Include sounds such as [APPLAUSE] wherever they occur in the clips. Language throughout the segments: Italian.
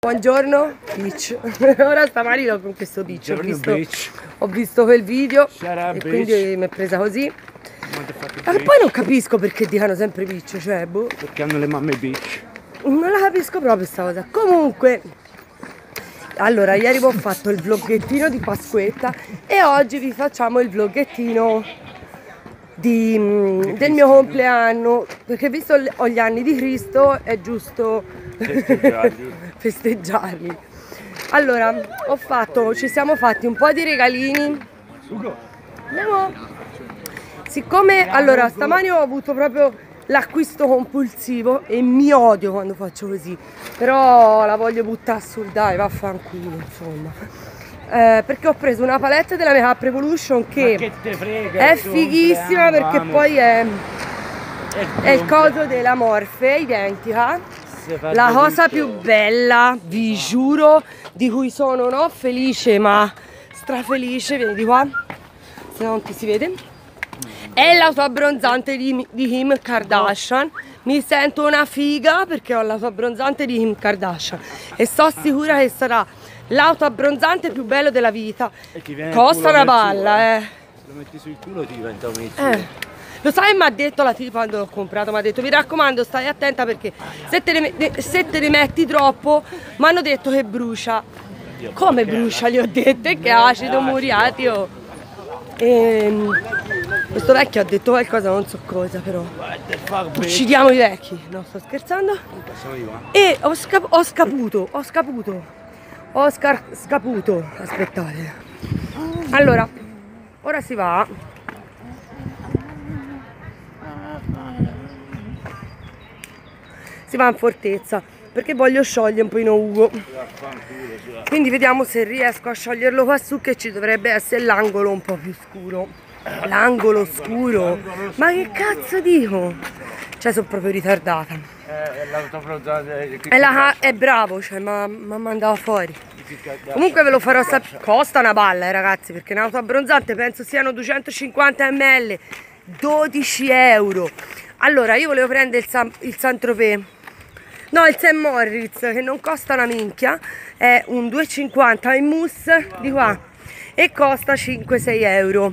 Buongiorno, Beach. [LAUGHS] Ora stamattina con questo Beach. Ho visto, Beach. ho visto quel video up, e Beach. quindi mi è presa così. Ma poi non capisco perché dicano sempre Beach, cioè, boh. Perché hanno le mamme bitch. Non la capisco proprio sta cosa. Comunque, allora, ieri ho fatto il vloggettino di Pasquetta e oggi vi facciamo il vloggettino di, mm, del mio compleanno. Perché visto ho gli anni di Cristo è giusto [LAUGHS] Festeggiarli. Allora, ho fatto, ci siamo fatti un po' di regalini. Andiamo. Siccome, allora, stamani ho avuto proprio l'acquisto compulsivo e mi odio quando faccio così, però la voglio buttare sul dai, vaffanculo, insomma. Eh, perché ho preso una palette della Makeup Revolution che, che frega, è fighissima perché poi è, È il coso della Morphe, identica. La cosa più bella, vi giuro, di cui sono non felice ma strafelice, vieni di qua, se no non ti si vede, è l'autoabbronzante di, di Kim Kardashian. Mi sento una figa perché ho l'autoabbronzante di Kim Kardashian e sto sicura che sarà l'autoabbronzante più bello della vita. Costa una culo, eh. Se lo metti sul culo ti diventa un mezzo. Eh, Lo sai, mi ha detto la tipa quando l'ho comprato, mi ha detto mi raccomando stai attenta perché se te ne, se te ne metti troppo mi hanno detto che brucia. Come brucia? Gli ho detto "E che è acido muriatio. E questo vecchio ha detto qualcosa, non so cosa però. Uccidiamo i vecchi, no sto scherzando. Qua. E ho, sca- ho scaputo, ho scaputo, ho scar- scaputo, aspettate. Allora, ora si va. Si va in fortezza perché voglio sciogliere un pochino Ugo. Quindi vediamo se riesco a scioglierlo qua su che ci dovrebbe essere l'angolo un po' più scuro. L'angolo scuro? Ma che cazzo dico? Cioè sono proprio ritardata. E la è bravo, cioè mi ha mandato fuori. Comunque ve lo farò sapere. Costa una balla, eh, ragazzi, perché un'auto abbronzante penso siano 250 ml, 12 euro. Allora, io volevo prendere il San, il San Tropez. No, il St. Moritz, che non costa una minchia, è un 2,50 in mousse di qua e costa 5-6 euro.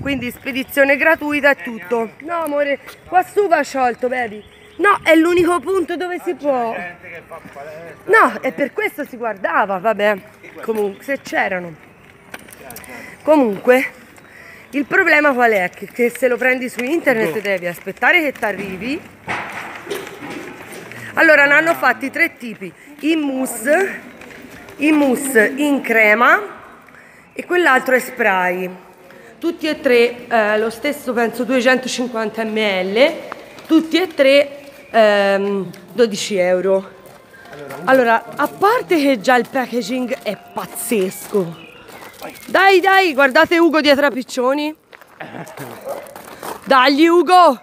Quindi spedizione gratuita e tutto. No, amore, qua su va sciolto, baby. No, è l'unico punto dove si può. No, e per questo si guardava, vabbè. Comunque, se c'erano. Comunque, il problema qual è? Che, che se lo prendi su internet devi aspettare che ti arrivi. Allora, ne hanno fatti tre tipi: in mousse, in mousse in crema e quell'altro è spray. Tutti e tre eh, lo stesso, penso 250 ml, tutti e tre ehm, 12 euro. Allora, a parte che già il packaging è pazzesco. Dai, dai, guardate Ugo dietro a piccioni. Dagli Ugo!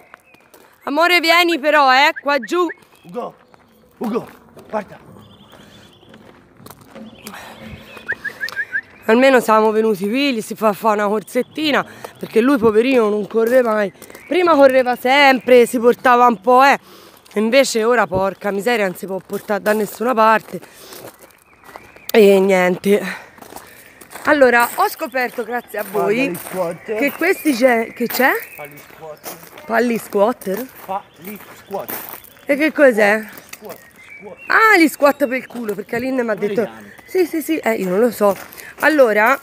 Amore vieni però, eh, qua giù. Ugo! Ugo! Guarda! Almeno siamo venuti qui, gli si fa fare una corsettina, perché lui poverino non corre mai. Prima correva sempre, si portava un po', eh. Invece ora porca miseria non si può portare da nessuna parte. E niente. Allora, ho scoperto grazie a voi che questi c'è. Che c'è? Palli squat. Palli squatter? Palli squat. E che cos'è? Squat. Squat. Ah, li squat per il culo, perché Aline mi ha detto... Sì, sì, sì, eh, io non lo so. Allora,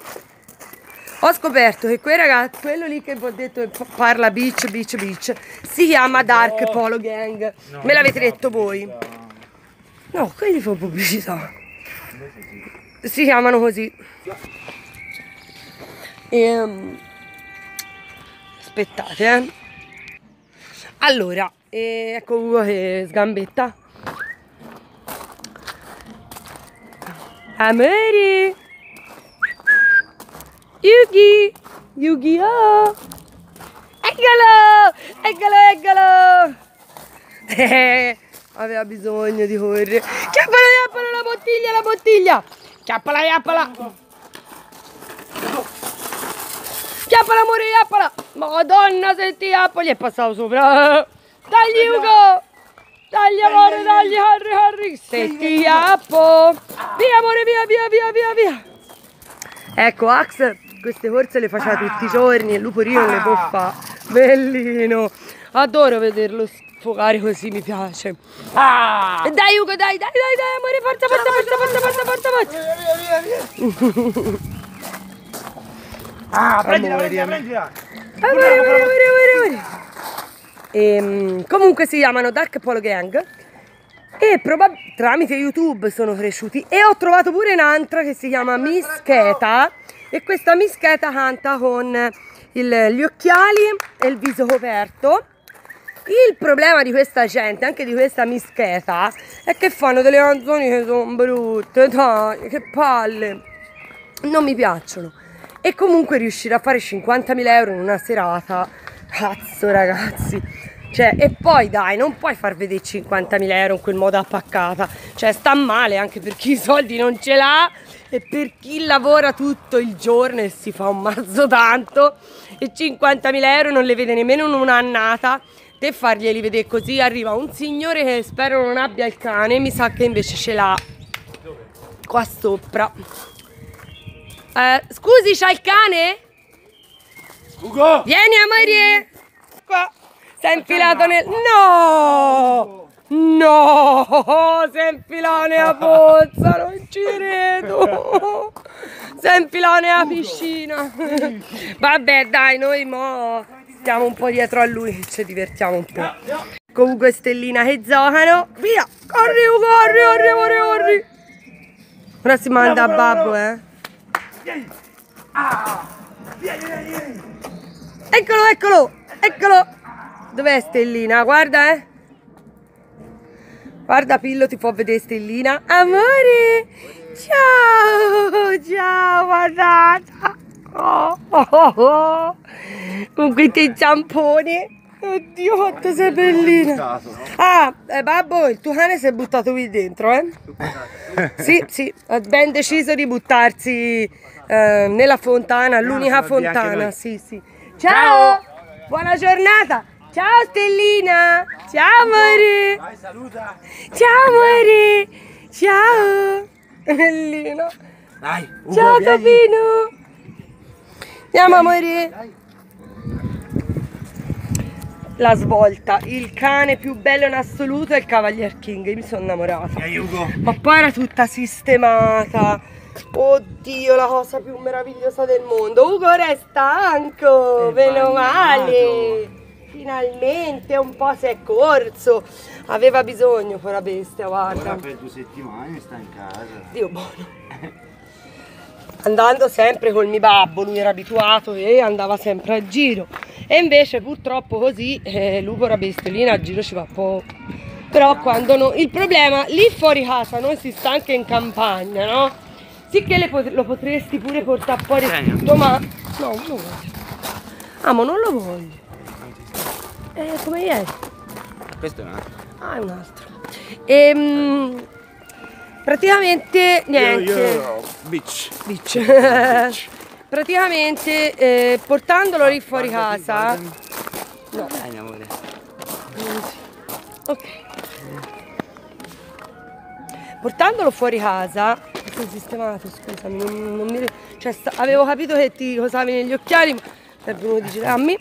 ho scoperto che quei ragazzi, quello lì che vi ho detto che parla beach, beach, beach, si chiama Dark Polo Gang. Me l'avete detto voi? No, quelli fanno pubblicità. Si chiamano così. Ehm, aspettate, eh. Allora, eh, ecco Ugo che sgambetta. Amori! Yugi! Yu-Gi-Oh! Eccolo! Eccolo, eccolo! Eh, [LAUGHS] aveva bisogno di correre. Chiappala, chiappala la bottiglia, la bottiglia! Chiappala, chiappala! Chiappala, amore, chiappala! Madonna, se ti chiappo, gli è passato sopra! Dagli, Ugo! Dagli, amore, dagli, Harry, Harry! Se ti chiappo! Via amore, via, via, via, via, via. Ecco, Ax queste corse le faceva tutti i giorni e il lupo Rio le può fare. Bellino. Adoro vederlo sfogare così, mi piace. Ah! E Dai Ugo, dai, dai, dai, dai, amore, forza, forza, forza, forza, forza, forza, forza. Via, via, via, via. [LAUGHS] Ah, prendila, prendila, amore. prendila. Amore, amore, amore, amore, amore. Ehm, comunque si chiamano Dark Polo Gang e tramite YouTube sono cresciuti e ho trovato pure un'altra che si chiama Mischeta e questa Mischeta canta con il- gli occhiali e il viso coperto. Il problema di questa gente, anche di questa Mischeta, è che fanno delle canzoni che sono brutte, dai, che palle non mi piacciono. E comunque riuscire a fare 50.000 euro in una serata, cazzo ragazzi. Cioè, e poi dai, non puoi far vedere 50.000 euro in quel modo appaccata. Cioè, sta male anche per chi i soldi non ce l'ha e per chi lavora tutto il giorno e si fa un mazzo tanto e 50.000 euro non le vede nemmeno in un'annata. Te farglieli vedere così arriva un signore che spero non abbia il cane, mi sa che invece ce l'ha qua sopra. Eh, scusi, c'ha il cane? Ugo! Vieni amore! Qua. Sei infilato nel... No! No! Sei infilato nella pozza, non ci credo! Sei infilato nella piscina! Vabbè dai, noi mo stiamo un po' dietro a lui che ci divertiamo un po'. Comunque Stellina che giocano. Via! Corri, corri, corri, corri, corri! Ora si manda a babbo, eh! Eccolo, eccolo, eccolo. Dov'è Stellina? Guarda, eh. Guarda, Pillo, ti può vedere Stellina. Amore, ciao, ciao, guardata. Oh, oh, oh. Con questi zamponi. Oddio, quanto sei bellina. Ah, eh, babbo, il tuo cane si è buttato qui dentro, eh? Sì, sì, ha ben deciso di buttarsi eh, nella fontana, l'unica via anche fontana, sì, sì. Ciao! Buona giornata! Ciao Stellina! Ciao amore! Vai, saluta! Ciao amore! Ciao! Bellino! Dai, Ugo, Ciao vieni. Topino! Andiamo amore! La svolta, il cane più bello in assoluto è il Cavalier King, mi sono innamorata. Vieni, Ugo! Ma poi era tutta sistemata. Oddio, la cosa più meravigliosa del mondo. Ugo resta stanco, È meno male. Finalmente un po' si è corso. Aveva bisogno quella bestia, Ora guarda. per due settimane sta in casa. Dio buono. Andando sempre col mio babbo, lui era abituato e andava sempre a giro. E invece purtroppo così eh, Lupo Rabestelina a giro ci va poco. Però quando no, il problema lì fuori casa noi si sta anche in campagna, no? Sicché le pot- lo potresti pure portare fuori tutto, ma no, non lo voglio. Ma non lo voglio. Eh, come ieri. Questo è un altro. Ah, è un altro. Ehm, praticamente niente. Bitch. Bitch. [LAUGHS] praticamente eh, portandolo lì fuori casa. No, Dai, amore. ok. Portandolo fuori casa. Sono sistemato, scusami, non, non mi. Cioè, sta- avevo capito che ti cosavi negli occhiali, ma è venuto di girarmi.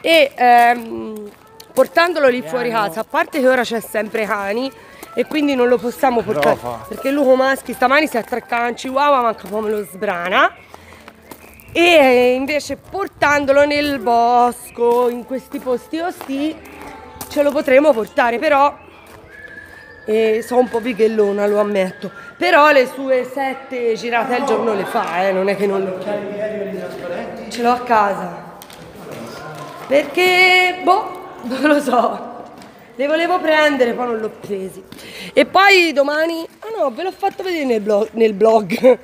E ehm, portandolo lì fuori casa, a parte che ora c'è sempre cani e quindi non lo possiamo portare perché il lupo maschi stamani si attracca un chihuahua, manca come lo sbrana. E eh, invece portandolo nel bosco, in questi posti osti, ce lo potremo portare, però e sono un po' bighellona, lo ammetto. Però le sue sette girate al giorno le fa, eh, non è che non lo Ce l'ho a casa. Perché, boh, non lo so. Le volevo prendere, poi non l'ho presi. E poi domani, ah no, ve l'ho fatto vedere nel blog. Nel blog.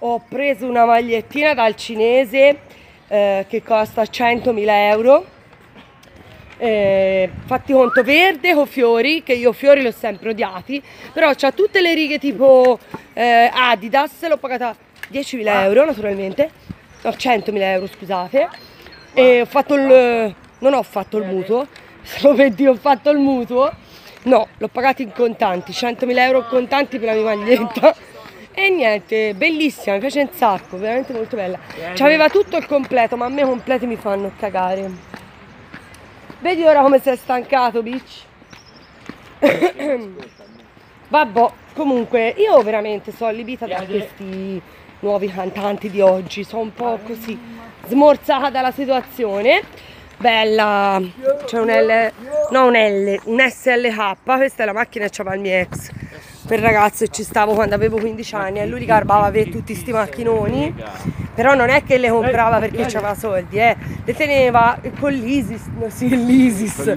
Ho preso una magliettina dal cinese eh, che costa 100.000 euro. Eh, fatti conto verde con fiori, che io fiori li ho sempre odiati, però c'ha tutte le righe tipo eh, Adidas, l'ho pagata 10.000 euro naturalmente, no 100.000 euro scusate, e ho fatto il, non ho fatto il mutuo, [LAUGHS] solo per dire ho fatto il mutuo, no, l'ho pagato in contanti, 100.000 euro in contanti per la mia maglietta E niente, bellissima, mi piace un sacco, veramente molto bella. C'aveva tutto il completo, ma a me completi mi fanno cagare. Vedi ora come sei stancato, bitch? [COUGHS] Vabbè, comunque, io veramente sono allibita da questi nuovi cantanti di oggi, sono un po' così smorzata dalla situazione. Bella, c'è un L, no un L, un SLK, questa è la macchina che c'aveva il mio ex. Per ragazzo e ci stavo quando avevo 15 anni e lui li garbava per tutti sti macchinoni. Però non è che le comprava perché aveva soldi eh. le teneva con l'ISIS no, sì, l'ISIS.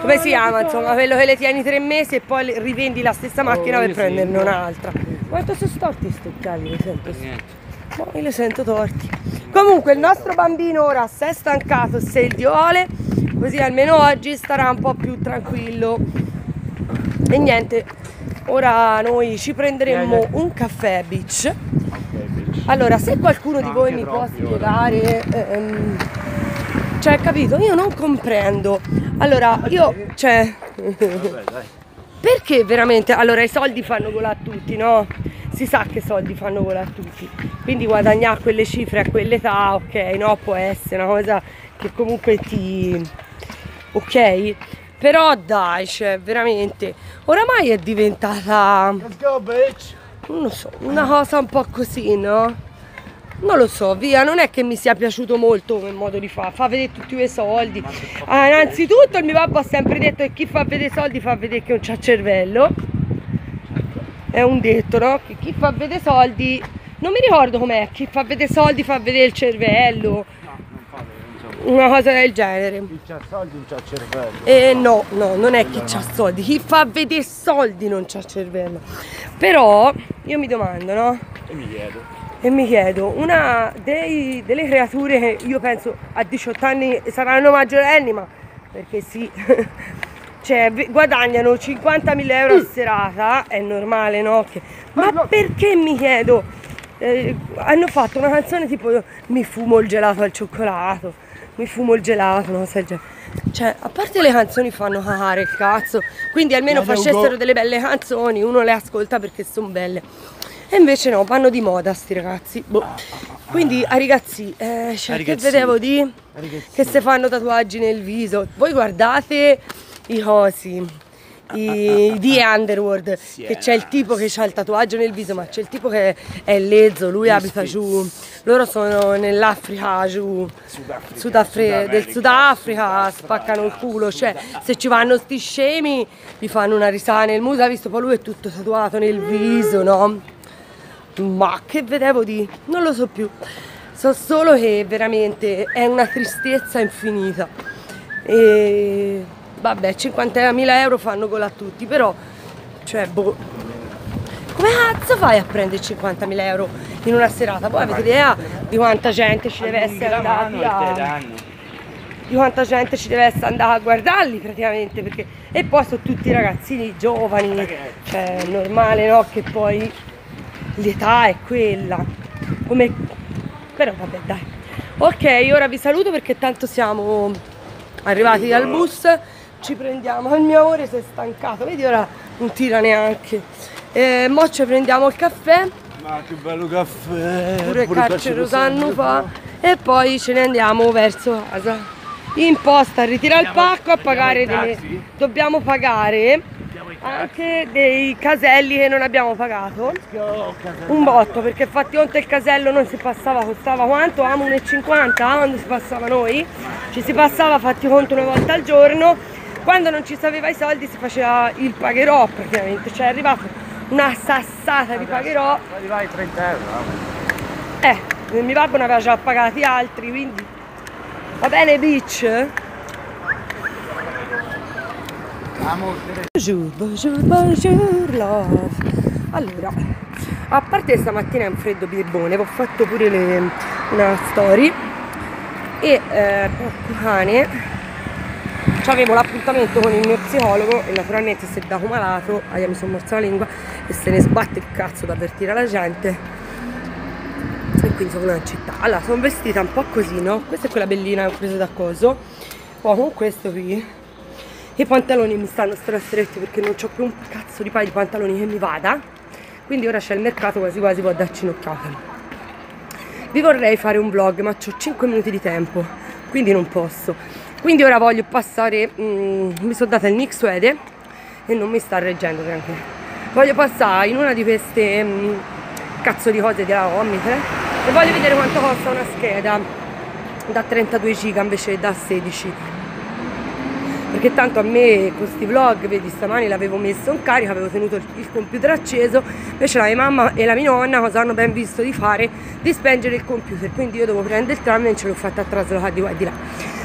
Come si chiama? Insomma quello che le tieni tre mesi e poi rivendi la stessa macchina per prenderne un'altra. Quanto sono storti sti occhiali li no, io li sento torti. Comunque il nostro bambino ora si è stancato se il diole così almeno oggi starà un po' più tranquillo. E niente ora noi ci prenderemo un caffè beach allora se qualcuno di voi mi può spiegare ehm, cioè capito? Io non comprendo. Allora io cioè perché veramente allora i soldi fanno gola a tutti no? Si sa che soldi fanno gola a tutti quindi guadagnare quelle cifre a quell'età ok no può essere una cosa che comunque ti ok però dai, cioè, veramente, oramai è diventata... Let's go, bitch! Non lo so, una cosa un po' così, no? Non lo so, via, non è che mi sia piaciuto molto come modo di fare, fa vedere tutti quei soldi. Ah, innanzitutto il mio papà ha sempre detto che chi fa vedere soldi fa vedere che non c'ha cervello. È un detto, no? Che chi fa vedere soldi, non mi ricordo com'è, chi fa vedere soldi fa vedere il cervello una cosa del genere. Chi ha soldi non c'ha cervello. Eh no, no, non è chi ha soldi, chi fa vedere soldi non c'ha cervello. Però io mi domando, no? E mi chiedo. E mi chiedo, una dei, delle creature che io penso a 18 anni saranno maggiorenni, ma perché sì, [LAUGHS] cioè guadagnano 50.000 euro a serata, è normale, no? Che, ma perché mi chiedo? Eh, hanno fatto una canzone tipo mi fumo il gelato al cioccolato mi fumo il gelato, no? Cioè, a parte le canzoni fanno cagare il cazzo, quindi almeno facessero delle belle canzoni, uno le ascolta perché sono belle. E invece no, vanno di moda sti ragazzi. Boh. Quindi a ragazzi, eh, cioè, che vedevo di che se fanno tatuaggi nel viso. Voi guardate i cosi i, di Underworld che c'è il tipo che ha il tatuaggio nel viso ma c'è il tipo che è lezzo lui abita giù. Loro sono nell'Africa giù. Sudafrica, del Sudafrica spaccano il culo cioè se ci vanno sti scemi gli fanno una risata nel muso. Ha visto? Poi lui è tutto tatuato nel viso no? Ma che vedevo di? Non lo so più. So solo che veramente è una tristezza infinita. E vabbè 50.000 euro fanno gola a tutti però cioè boh. Come cazzo fai a prendere 50.000 euro in una serata? Poi avete idea di quanta gente ci deve essere andata a di quanta gente ci deve essere andata a guardarli praticamente perché e poi sono tutti ragazzini giovani cioè è normale no che poi l'età è quella. Come però vabbè dai. Ok ora vi saluto perché tanto siamo arrivati dal bus ci prendiamo il mio amore si è stancato vedi ora non tira neanche. E mo ci prendiamo il caffè. Ma che bello caffè pure il carcere anno fa. E poi ce ne andiamo verso casa. In posta a ritirare il pacco a pagare delle... dobbiamo pagare anche dei caselli che non abbiamo pagato. Un botto perché infatti conto il casello non si passava costava quanto? Amo 1,50 quando si passava noi? Ci si passava fatti conto una volta al giorno quando non ci sapeva i soldi si faceva il pagherò praticamente, cioè è arrivata una sassata di pagherò. Arrivai 30 euro. Eh, mio babbo ne aveva già pagati altri, quindi va bene beach? Bonjour, bonjour, bonjour love. Allora, a parte stamattina è un freddo birbone, ho fatto pure le, una story e eh, cane avevo l'appuntamento con il mio psicologo e naturalmente se da malato, ah, mi sono morsa la lingua e se ne sbatte il cazzo da avvertire la gente. E quindi sono in città. Allora sono vestita un po' così no? Questa è quella bellina che ho preso da coso. Poi con questo qui. I pantaloni mi stanno strastretti perché non ho più un cazzo di paio di pantaloni che mi vada. Quindi ora c'è il mercato quasi quasi può darci un'occhiata. Vi vorrei fare un vlog ma ho 5 minuti di tempo quindi non posso quindi ora voglio passare mm, mi sono data il Nix Suede e non mi sta reggendo granché voglio passare in una di queste mm, cazzo di cose della Omnitre e voglio vedere quanto costa una scheda da 32 giga invece da 16 perché tanto a me questi vlog, vedi stamani l'avevo messo in carica, avevo tenuto il, computer acceso, invece la mia mamma e la mia nonna cosa hanno ben visto di fare? Di spengere il computer, quindi io devo prendere il tram e ce l'ho fatta traslocare di qua e di là.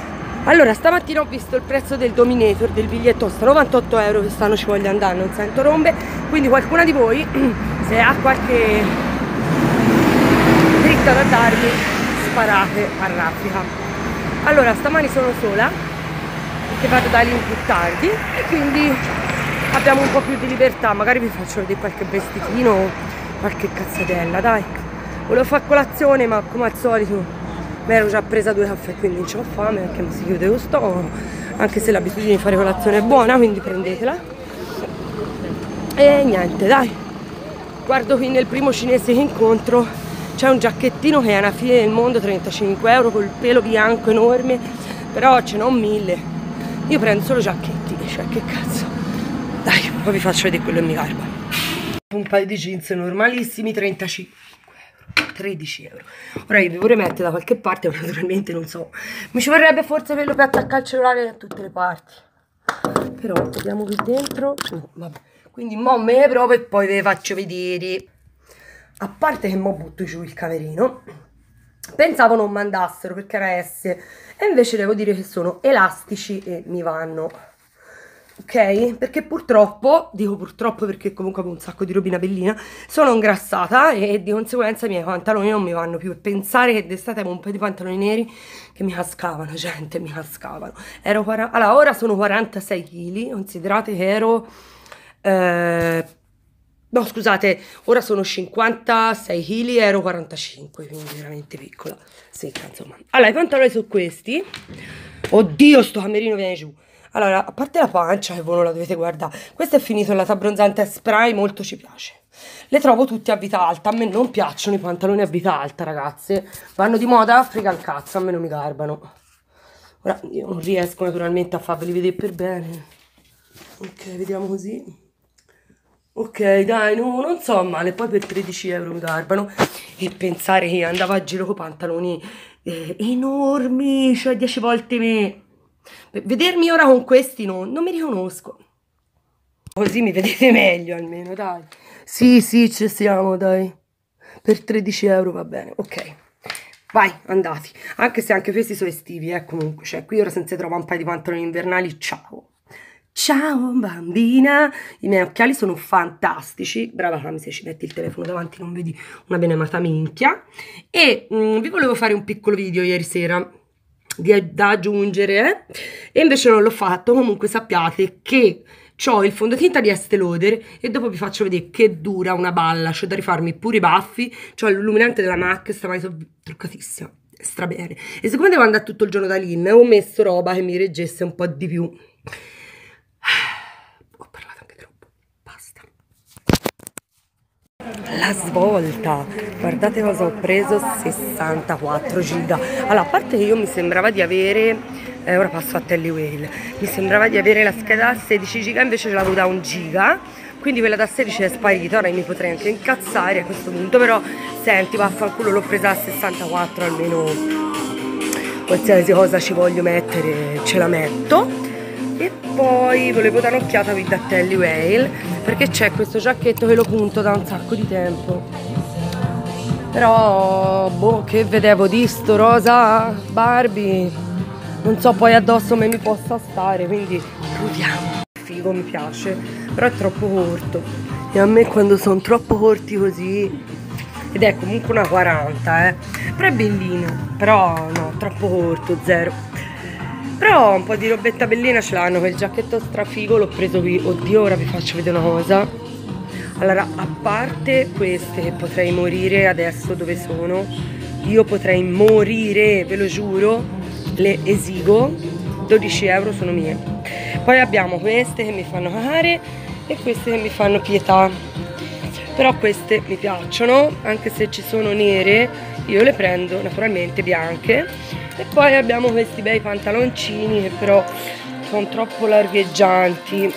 Allora, stamattina ho visto il prezzo del Dominator, del biglietto, sta 98 euro, quest'anno ci voglio andare, non sento rombe, quindi qualcuna di voi, [CLEARS THROAT] se ha qualche dritta da darmi, sparate a raffica. Allora, stamani sono sola, che vado da lì più tardi e quindi abbiamo un po' più di libertà. Magari vi faccio vedere qualche vestitino qualche cazzatella dai. Volevo fare colazione ma come al solito mi ero già presa due caffè quindi non ho fame perché mi si chiude lo stomaco anche se l'abitudine di fare colazione è buona quindi prendetela e niente dai guardo qui nel primo cinese che incontro c'è un giacchettino che è una fine del mondo 35 euro col pelo bianco enorme però ce n'ho mille io prendo solo giacchetti, cioè che cazzo. Dai, poi vi faccio vedere quello che mi garba. Un paio di jeans normalissimi, 35 euro. 13 euro. Ora io vi vorrei mettere da qualche parte, ma [LAUGHS] naturalmente non so. Mi ci vorrebbe forse quello per attaccare il cellulare da tutte le parti. Però vediamo qui dentro. No, vabbè. Quindi mo me ne provo e poi ve le faccio vedere. A parte che mo butto giù il camerino Pensavo non mandassero perché era S e invece devo dire che sono elastici e mi vanno. Ok? Perché purtroppo, dico purtroppo perché comunque avevo un sacco di robina bellina, sono ingrassata e di conseguenza i miei pantaloni non mi vanno più. Pensare che d'estate avevo un paio di pantaloni neri che mi cascavano, gente, mi cascavano. Ero, allora, ora sono 46 kg, considerate che ero... Eh, No, scusate, ora sono 56 kg ero 45, quindi veramente piccola. Secca, insomma. Allora, i pantaloni sono questi. Oddio, sto camerino viene giù. Allora, a parte la pancia, che voi non la dovete guardare, questo è finito il lato abbronzante spray, molto ci piace. Le trovo tutte a vita alta, a me non piacciono i pantaloni a vita alta, ragazze. Vanno di moda, frega il cazzo, a me non mi garbano. Ora, io non riesco naturalmente a farveli vedere per bene. Ok, vediamo così. Ok, dai, no, non so male, poi per 13 euro mi garbano. E pensare che andavo a giro con pantaloni eh, enormi, cioè 10 volte me. Vedermi ora con questi no, non mi riconosco. Così mi vedete meglio almeno, dai. Sì, sì, ci siamo, dai. Per 13 euro va bene, ok. Vai, andati. Anche se anche questi sono estivi, eh, comunque. Cioè, qui ora se si trova un paio di pantaloni invernali, ciao. Ciao bambina, i miei occhiali sono fantastici, brava Cami se ci metti il telefono davanti non vedi una benemata minchia e mh, mm, vi volevo fare un piccolo video ieri sera di, da aggiungere e invece non l'ho fatto, comunque sappiate che ho il fondotinta di Estée Lauder e dopo vi faccio vedere che dura una balla, c'ho da rifarmi pure i baffi, ho l'illuminante della MAC, stamani sono truccatissima, strabene e siccome devo andare tutto il giorno da Lin ho messo roba che mi reggesse un po' di più. [SIGHS] Ho parlato anche troppo, basta. La svolta, guardate cosa ho preso, 64 giga. Allora, a parte che io mi sembrava di avere, eh, ora passo a Telly Whale, mi sembrava di avere la scheda a 16 giga, invece ce l'avevo da 1 giga, quindi quella da 16 è sparita, ora mi potrei anche incazzare a questo punto, però senti, vaffanculo, l'ho presa a 64 almeno. Qualsiasi cosa ci voglio mettere ce la metto. E poi volevo dare un'occhiata a Vidattelli Whale perché c'è questo giacchetto che lo punto da un sacco di tempo. Però boh che vedevo di sto rosa Barbie non so poi addosso come mi possa stare quindi proviamo. Figo mi piace però è troppo corto. E a me quando sono troppo corti così ed è comunque una 40 eh. Però è bellino però no troppo corto zero però un po' di robetta bellina ce l'hanno, quel giacchetto strafigo l'ho preso qui. Oddio, ora vi faccio vedere una cosa. Allora, a parte queste che potrei morire adesso dove sono, io potrei morire, ve lo giuro, le esigo, 12 euro sono mie. Poi abbiamo queste che mi fanno cagare e queste che mi fanno pietà. Però queste mi piacciono anche se ci sono nere io le prendo naturalmente bianche. E poi abbiamo questi bei pantaloncini che però sono troppo largheggianti.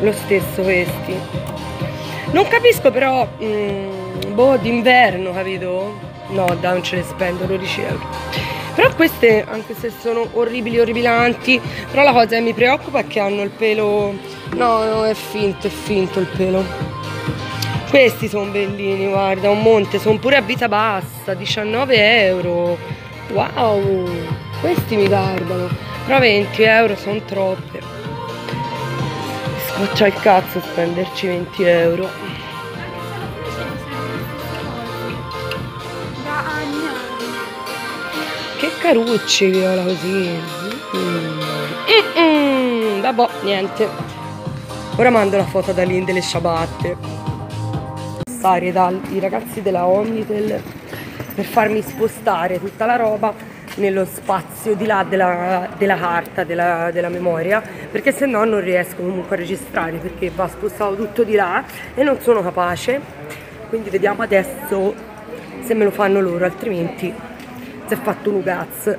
Lo stesso questi. Non capisco però mm, boh d'inverno capito? No dai non ce le spendo 12 euro però queste anche se sono orribili orribilanti però la cosa che mi preoccupa è che hanno il pelo no no è finto è finto il pelo. Questi sono bellini guarda un monte sono pure a vita bassa 19 euro. Wow questi mi guardano. Però 20 euro sono troppe. Scoccia il cazzo spenderci 20 euro carucci viola così mm. Mm-mm. vabbè niente ora mando la foto da lì delle ciabatte stare dai ragazzi della Omnitel per farmi spostare tutta la roba nello spazio di là della, della carta, della, della memoria, perché se no non riesco comunque a registrare perché va spostato tutto di là e non sono capace. Quindi vediamo adesso se me lo fanno loro, altrimenti si è fatto un ugaz.